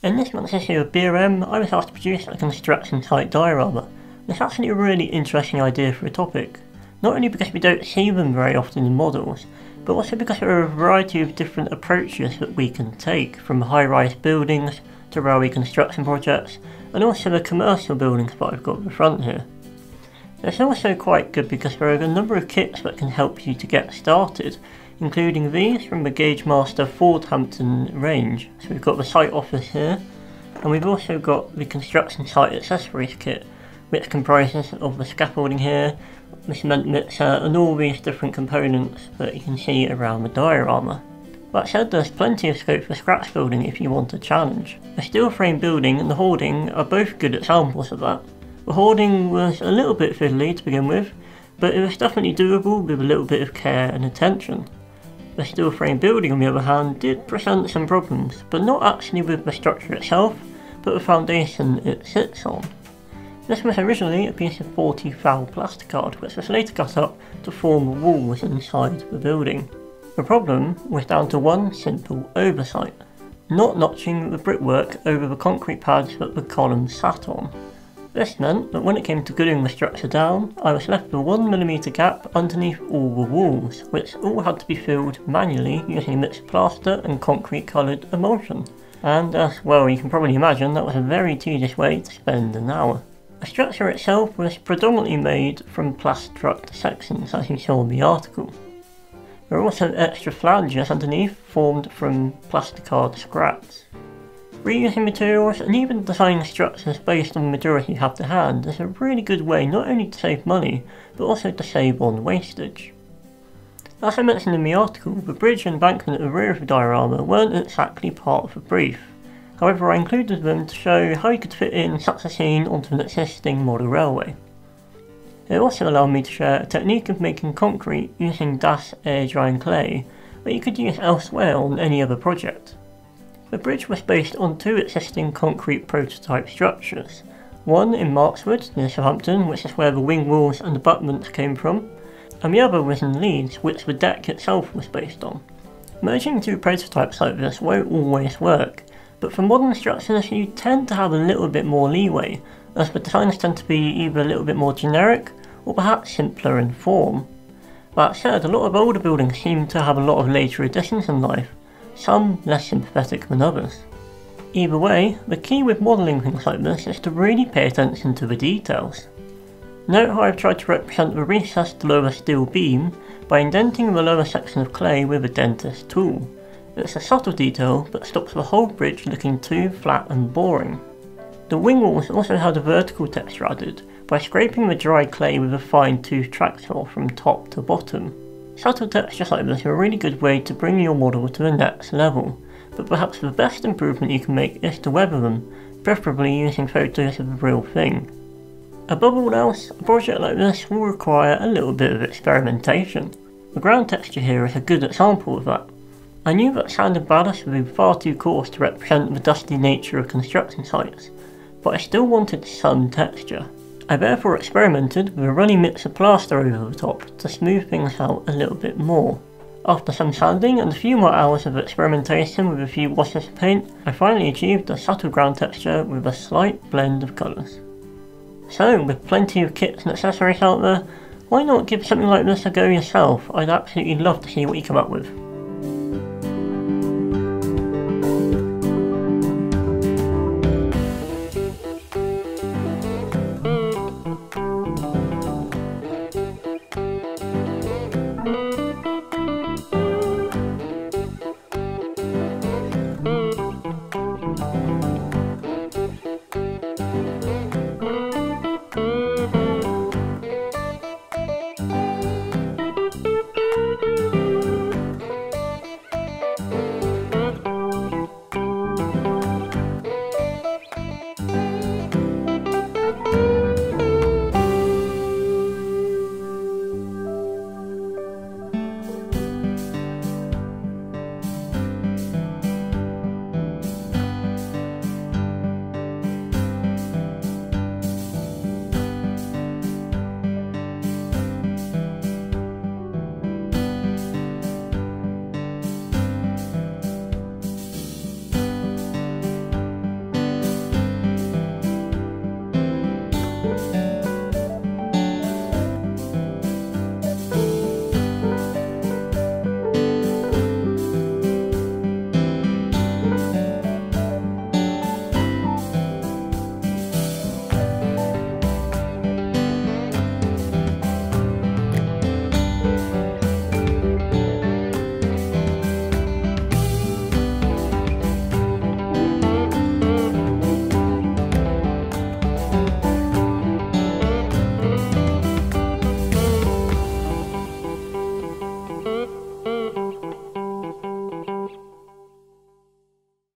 In this month's issue of BRM, um, I was asked to produce a construction site diorama. It's actually a really interesting idea for a topic, not only because we don't see them very often in models, but also because there are a variety of different approaches that we can take, from high-rise buildings to railway construction projects, and also the commercial buildings that I've got the front here. It's also quite good because there are a number of kits that can help you to get started, including these from the Gaugemaster Fordhampton range. So we've got the site office here, and we've also got the construction site accessories kit, which comprises of the scaffolding here, the cement mixer, and all these different components that you can see around the diorama. That said, there's plenty of scope for scratch building if you want a challenge. The steel frame building and the hoarding are both good examples of that. The hoarding was a little bit fiddly to begin with, but it was definitely doable with a little bit of care and attention. The steel frame building on the other hand did present some problems, but not actually with the structure itself, but the foundation it sits on. This was originally a piece of 40 thou plasticard which was later cut up to form the walls inside the building. The problem was down to one simple oversight, not notching the brickwork over the concrete pads that the columns sat on. This meant that when it came to gluing the structure down, I was left with a 1mm gap underneath all the walls, which all had to be filled manually using a mix of plaster and concrete coloured emulsion. And as well you can probably imagine, that was a very tedious way to spend an hour. The structure itself was predominantly made from plastruct sections as you saw in the article. There were also extra flanges underneath formed from plasticard scraps. Reusing materials and even designing structures based on the materials you have to hand is a really good way not only to save money, but also to save on wastage. As I mentioned in the article, the bridge and embankment at the rear of the diorama weren't exactly part of the brief. However, I included them to show how you could fit in such a scene onto an existing model railway. It also allowed me to share a technique of making concrete using Das air drying clay that you could use elsewhere on any other project. The bridge was based on two existing concrete prototype structures. One in Marchwood, near Southampton, which is where the wing walls and abutments came from, and the other was in Leeds, which the deck itself was based on. Merging two prototypes like this won't always work, but for modern structures you tend to have a little bit more leeway, as the designs tend to be either a little bit more generic, or perhaps simpler in form. That said, a lot of older buildings seem to have a lot of later additions in life, some less sympathetic than others. Either way, the key with modelling things like this is to really pay attention to the details. Note how I've tried to represent the recessed lower steel beam by indenting the lower section of clay with a dentist tool. It's a subtle detail but stops the whole bridge looking too flat and boring. The wing walls also had a vertical texture added by scraping the dry clay with a fine tooth track saw from top to bottom. Like this are a really good way to bring your model to the next level, but perhaps the best improvement you can make is to weather them, preferably using photos of the real thing. Above all else, a project like this will require a little bit of experimentation. The ground texture here is a good example of that. I knew that sand and ballast would be far too coarse to represent the dusty nature of construction sites, but I still wanted some texture. I therefore experimented with a runny mix of plaster over the top to smooth things out a little bit more. After some sanding and a few more hours of experimentation with a few washes of paint, I finally achieved a subtle ground texture with a slight blend of colours. So, with plenty of kits and accessories out there, why not give something like this a go yourself? I'd absolutely love to see what you come up with.